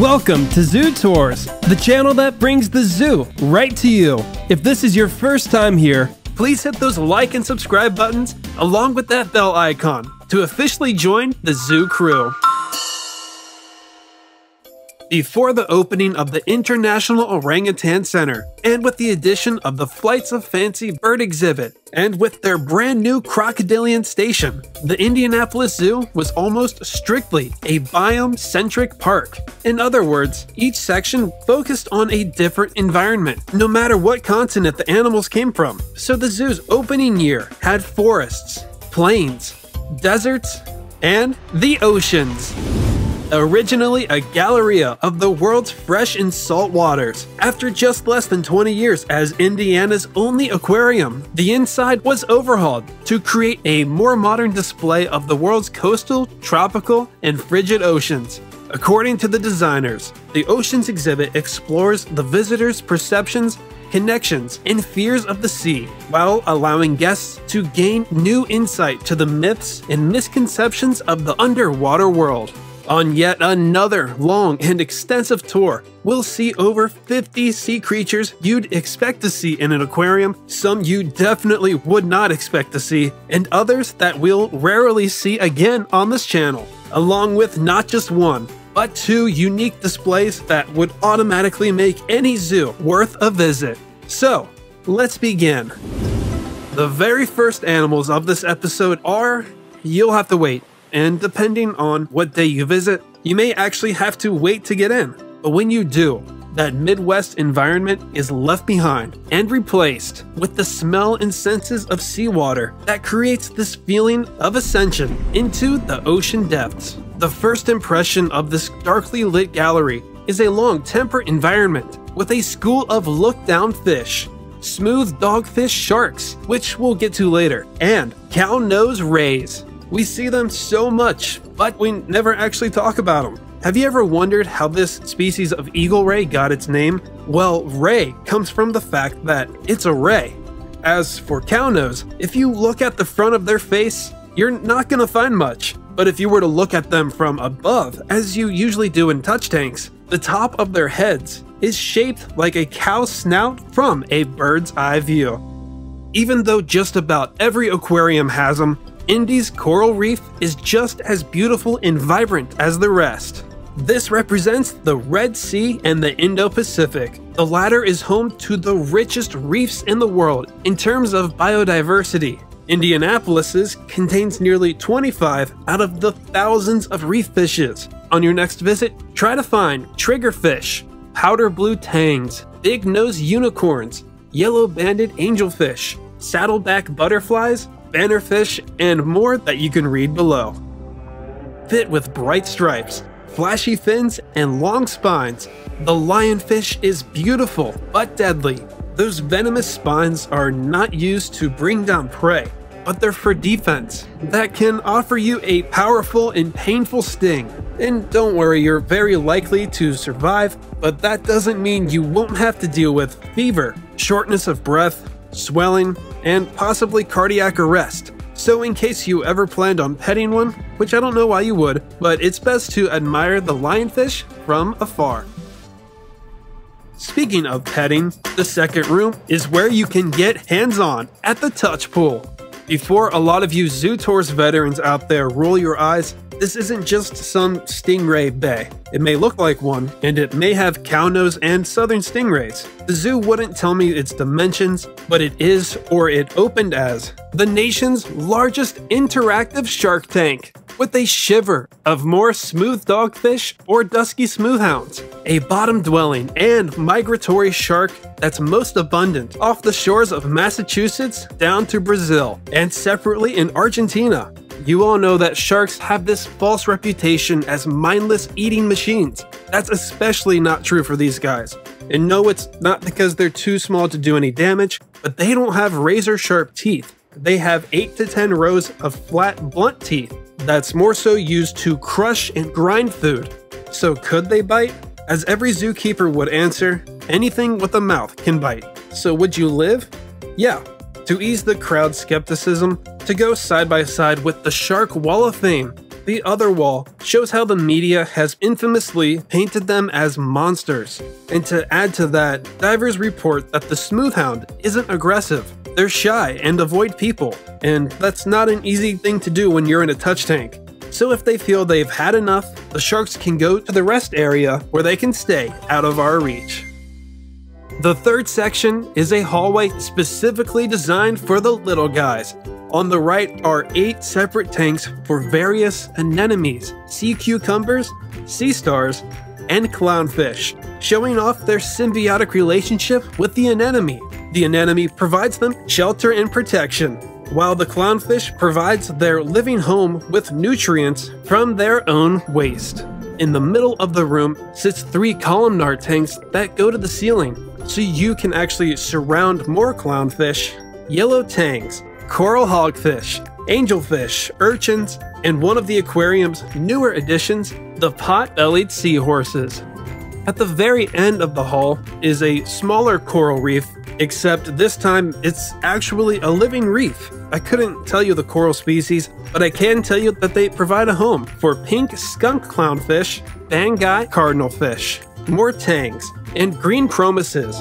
Welcome to Zoo Tours, the channel that brings the zoo right to you. If this is your first time here, please hit those like and subscribe buttons along with that bell icon to officially join the zoo crew. Before the opening of the International Orangutan Center, and with the addition of the Flights of Fancy bird exhibit, and with their brand new crocodilian station, the Indianapolis Zoo was almost strictly a biome centric park. In other words, each section focused on a different environment, no matter what continent the animals came from. So the zoo's opening year had forests, plains, deserts, and the oceans. Originally a galleria of the world's fresh and salt waters, after just less than 20 years as Indiana's only aquarium, the inside was overhauled to create a more modern display of the world's coastal, tropical, and frigid oceans. According to the designers, the Oceans exhibit explores the visitor's perceptions connections, and fears of the sea, while allowing guests to gain new insight to the myths and misconceptions of the underwater world. On yet another long and extensive tour, we'll see over 50 sea creatures you'd expect to see in an aquarium, some you definitely would not expect to see, and others that we'll rarely see again on this channel, along with not just one, but two unique displays that would automatically make any zoo worth a visit. So, let's begin. The very first animals of this episode are, you'll have to wait, and depending on what day you visit, you may actually have to wait to get in. But when you do, that Midwest environment is left behind and replaced with the smell and senses of seawater that creates this feeling of ascension into the ocean depths. The first impression of this darkly lit gallery is a long temperate environment with a school of look down fish, smooth dogfish sharks, which we'll get to later, and cow nose rays. We see them so much, but we never actually talk about them. Have you ever wondered how this species of eagle ray got its name? Well, ray comes from the fact that it's a ray. As for cow nose, if you look at the front of their face, you're not gonna find much. But if you were to look at them from above, as you usually do in touch tanks, the top of their heads is shaped like a cow's snout from a bird's eye view. Even though just about every aquarium has them, Indy's coral reef is just as beautiful and vibrant as the rest. This represents the Red Sea and the Indo-Pacific. The latter is home to the richest reefs in the world in terms of biodiversity. Indianapolis's contains nearly 25 out of the thousands of reef fishes. On your next visit, try to find triggerfish, powder blue tangs, big nose unicorns, yellow banded angelfish, saddleback butterflies, bannerfish, and more that you can read below. Fit with bright stripes, flashy fins, and long spines, the lionfish is beautiful but deadly. Those venomous spines are not used to bring down prey, but they're for defense that can offer you a powerful and painful sting. And don't worry, you're very likely to survive, but that doesn't mean you won't have to deal with fever, shortness of breath, swelling, and possibly cardiac arrest. So in case you ever planned on petting one, which I don't know why you would, but it's best to admire the lionfish from afar. Speaking of petting, the second room is where you can get hands-on at the touch pool. Before a lot of you Zoo Tours veterans out there roll your eyes, this isn't just some stingray bay. It may look like one, and it may have cow nose and southern stingrays. The zoo wouldn't tell me its dimensions, but it is, or it opened as, the nation's largest interactive shark tank with a shiver of more smooth dogfish or dusky smoothhounds, a bottom dwelling and migratory shark that's most abundant off the shores of Massachusetts down to Brazil, and separately in Argentina. You all know that sharks have this false reputation as mindless eating machines. That's especially not true for these guys. And no, it's not because they're too small to do any damage, but they don't have razor sharp teeth. They have 8 to 10 rows of flat, blunt teeth that's more so used to crush and grind food. So could they bite? As every zookeeper would answer, anything with a mouth can bite. So would you live? Yeah. To ease the crowd's skepticism, to go side by side with the Shark Wall of Fame, The other wall shows how the media has infamously painted them as monsters. And to add to that, divers report that the smoothhound isn't aggressive. They're shy and avoid people, and that's not an easy thing to do when you're in a touch tank. So if they feel they've had enough, the sharks can go to the rest area where they can stay out of our reach. The third section is a hallway specifically designed for the little guys. On the right are eight separate tanks for various anemones, sea cucumbers, sea stars, and clownfish, showing off their symbiotic relationship with the anemone. The anemone provides them shelter and protection, while the clownfish provides their living home with nutrients from their own waste. In the middle of the room sits three columnar tanks that go to the ceiling, so you can actually surround more clownfish, yellow tangs, coral hogfish, angelfish, urchins, and one of the aquarium's newer additions, the pot-bellied seahorses. At the very end of the hall is a smaller coral reef, except this time it's actually a living reef. I couldn't tell you the coral species, but I can tell you that they provide a home for pink skunk clownfish, Banggai cardinalfish, more tangs, and green chromises.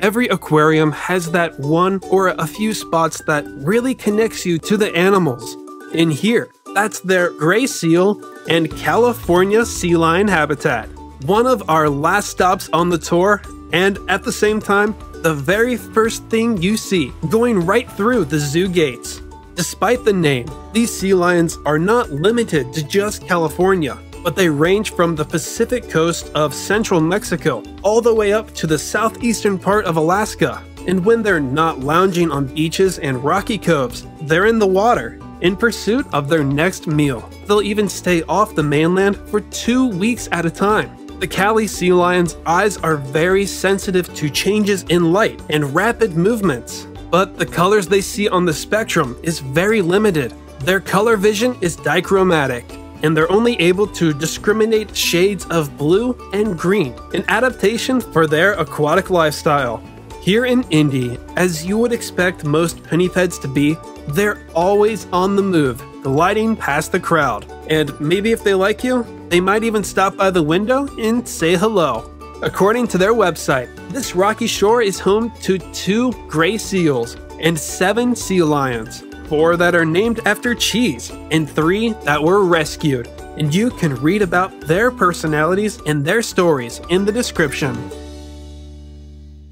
Every aquarium has that one or a few spots that really connects you to the animals. In here, that's their gray seal and California sea lion habitat. One of our last stops on the tour, and at the same time, the very first thing you see going right through the zoo gates. Despite the name, these sea lions are not limited to just California but they range from the Pacific coast of central Mexico all the way up to the southeastern part of Alaska. And when they're not lounging on beaches and rocky coves, they're in the water in pursuit of their next meal. They'll even stay off the mainland for two weeks at a time. The Cali sea lion's eyes are very sensitive to changes in light and rapid movements, but the colors they see on the spectrum is very limited. Their color vision is dichromatic, and they're only able to discriminate shades of blue and green, an adaptation for their aquatic lifestyle. Here in Indy, as you would expect most pinnipeds to be, they're always on the move, gliding past the crowd. And maybe if they like you, they might even stop by the window and say hello. According to their website, this rocky shore is home to two gray seals and seven sea lions four that are named after cheese, and three that were rescued. And you can read about their personalities and their stories in the description.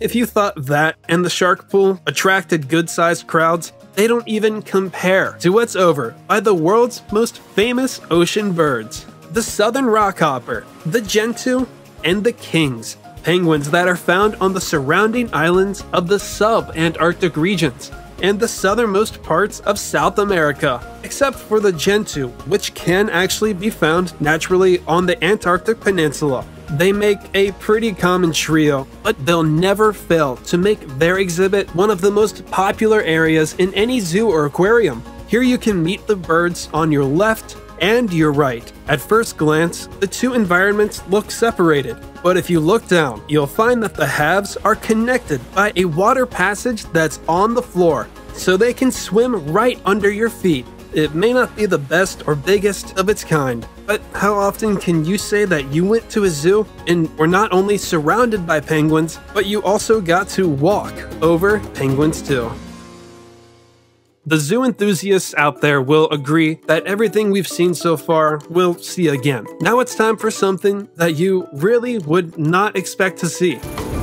If you thought that and the shark pool attracted good sized crowds, they don't even compare to what's over by the world's most famous ocean birds the southern rockhopper, the gentoo, and the kings, penguins that are found on the surrounding islands of the sub Antarctic regions and the southernmost parts of South America, except for the Gentoo, which can actually be found naturally on the Antarctic Peninsula. They make a pretty common trio, but they'll never fail to make their exhibit one of the most popular areas in any zoo or aquarium. Here you can meet the birds on your left and you're right. At first glance, the two environments look separated, but if you look down, you'll find that the halves are connected by a water passage that's on the floor, so they can swim right under your feet. It may not be the best or biggest of its kind, but how often can you say that you went to a zoo and were not only surrounded by penguins, but you also got to walk over penguins too? The zoo enthusiasts out there will agree that everything we've seen so far we'll see again. Now it's time for something that you really would not expect to see.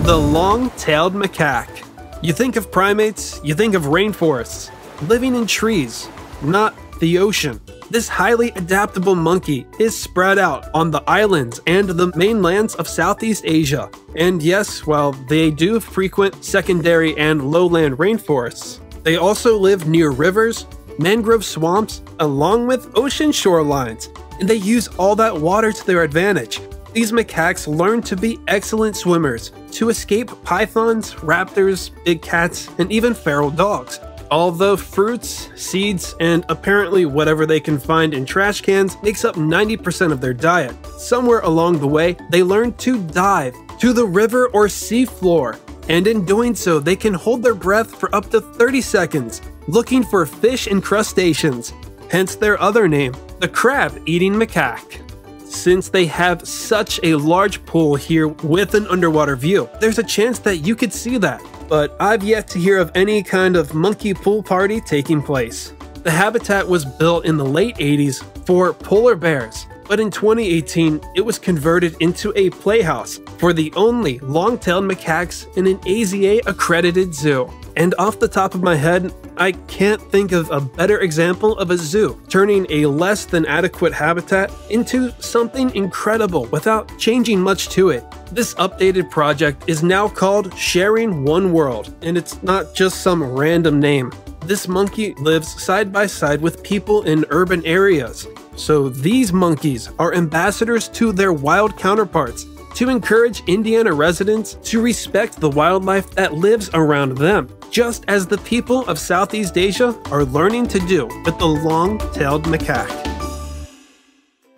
The long-tailed macaque. You think of primates, you think of rainforests, living in trees, not the ocean. This highly adaptable monkey is spread out on the islands and the mainlands of Southeast Asia. And yes, while they do frequent secondary and lowland rainforests, they also live near rivers, mangrove swamps, along with ocean shorelines, and they use all that water to their advantage. These macaques learn to be excellent swimmers, to escape pythons, raptors, big cats, and even feral dogs. Although fruits, seeds, and apparently whatever they can find in trash cans makes up 90% of their diet, somewhere along the way, they learn to dive to the river or sea floor and in doing so, they can hold their breath for up to 30 seconds, looking for fish and crustaceans. hence their other name, the crab-eating macaque. Since they have such a large pool here with an underwater view, there's a chance that you could see that, but I've yet to hear of any kind of monkey pool party taking place. The habitat was built in the late 80s for polar bears, but in 2018 it was converted into a playhouse for the only long-tailed macaques in an AZA accredited zoo. And off the top of my head, I can't think of a better example of a zoo turning a less than adequate habitat into something incredible without changing much to it. This updated project is now called Sharing One World, and it's not just some random name. This monkey lives side by side with people in urban areas. So these monkeys are ambassadors to their wild counterparts to encourage Indiana residents to respect the wildlife that lives around them, just as the people of Southeast Asia are learning to do with the long-tailed macaque.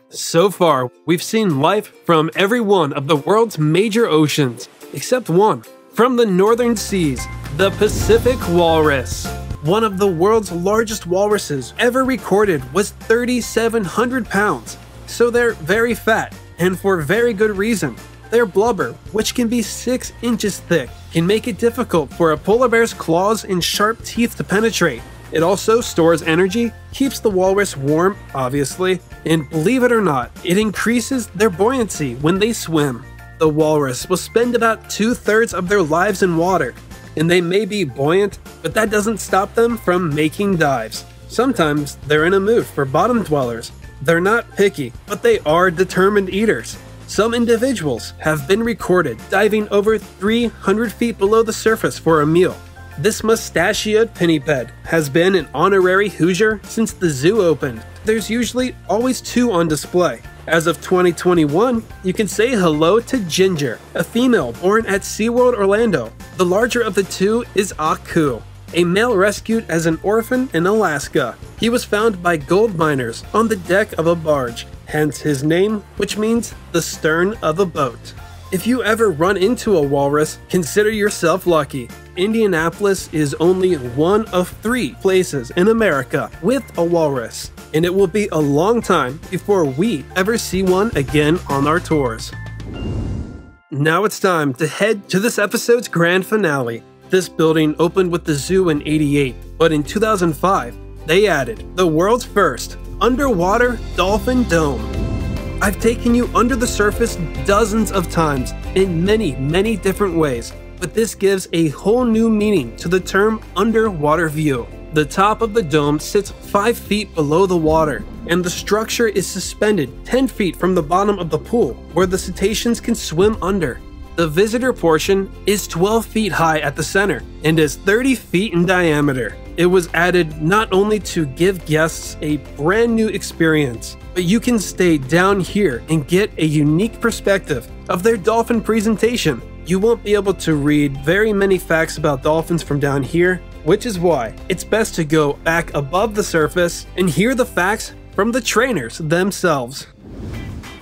So far, we've seen life from every one of the world's major oceans, except one. From the northern seas, the Pacific walrus. One of the world's largest walruses ever recorded was 3,700 pounds, so they're very fat, and for very good reason. Their blubber, which can be 6 inches thick, can make it difficult for a polar bear's claws and sharp teeth to penetrate. It also stores energy, keeps the walrus warm, obviously, and believe it or not, it increases their buoyancy when they swim. The walrus will spend about two thirds of their lives in water, and they may be buoyant, but that doesn't stop them from making dives. Sometimes they're in a mood for bottom dwellers. They're not picky, but they are determined eaters. Some individuals have been recorded diving over 300 feet below the surface for a meal. This mustachioed pinniped has been an honorary Hoosier since the zoo opened. There's usually always two on display. As of 2021, you can say hello to Ginger, a female born at SeaWorld Orlando. The larger of the two is Aku, a male rescued as an orphan in Alaska. He was found by gold miners on the deck of a barge, hence his name, which means the stern of a boat. If you ever run into a walrus, consider yourself lucky. Indianapolis is only one of three places in America with a walrus, and it will be a long time before we ever see one again on our tours. Now it's time to head to this episode's grand finale. This building opened with the zoo in 88, but in 2005, they added the world's first underwater dolphin dome. I've taken you under the surface dozens of times in many, many different ways, but this gives a whole new meaning to the term underwater view. The top of the dome sits 5 feet below the water, and the structure is suspended 10 feet from the bottom of the pool, where the cetaceans can swim under. The visitor portion is 12 feet high at the center and is 30 feet in diameter. It was added not only to give guests a brand new experience, but you can stay down here and get a unique perspective of their dolphin presentation. You won't be able to read very many facts about dolphins from down here, which is why it's best to go back above the surface and hear the facts from the trainers themselves.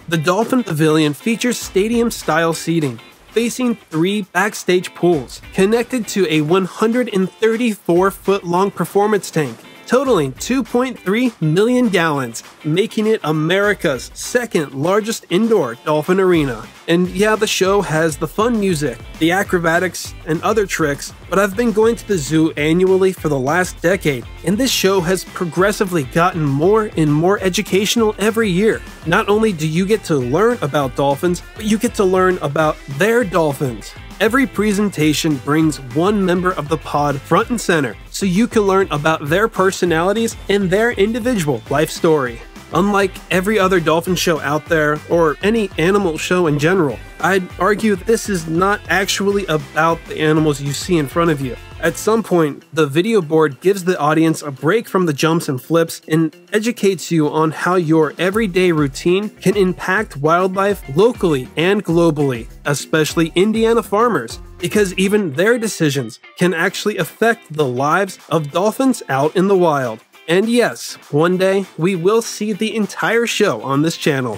The Dolphin Pavilion features stadium style seating facing three backstage pools, connected to a 134 foot long performance tank totaling 2.3 million gallons, making it America's second largest indoor dolphin arena. And yeah, the show has the fun music, the acrobatics, and other tricks, but I've been going to the zoo annually for the last decade, and this show has progressively gotten more and more educational every year. Not only do you get to learn about dolphins, but you get to learn about their dolphins. Every presentation brings one member of the pod front and center so you can learn about their personalities and their individual life story. Unlike every other dolphin show out there, or any animal show in general, I'd argue this is not actually about the animals you see in front of you. At some point, the video board gives the audience a break from the jumps and flips and educates you on how your everyday routine can impact wildlife locally and globally, especially Indiana farmers, because even their decisions can actually affect the lives of dolphins out in the wild. And yes, one day we will see the entire show on this channel.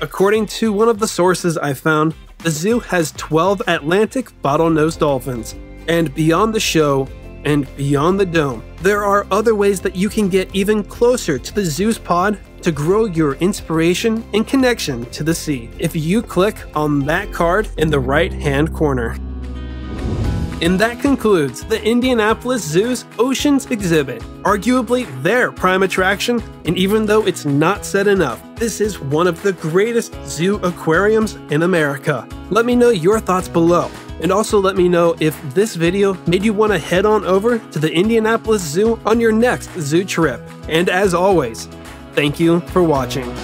According to one of the sources I found, the zoo has 12 Atlantic bottlenose dolphins, and beyond the show and beyond the dome, There are other ways that you can get even closer to the zoo's pod to grow your inspiration and connection to the sea if you click on that card in the right hand corner. And that concludes the Indianapolis Zoo's Oceans exhibit, arguably their prime attraction, and even though it's not said enough, this is one of the greatest zoo aquariums in America. Let me know your thoughts below, and also let me know if this video made you want to head on over to the Indianapolis Zoo on your next zoo trip. And as always, thank you for watching.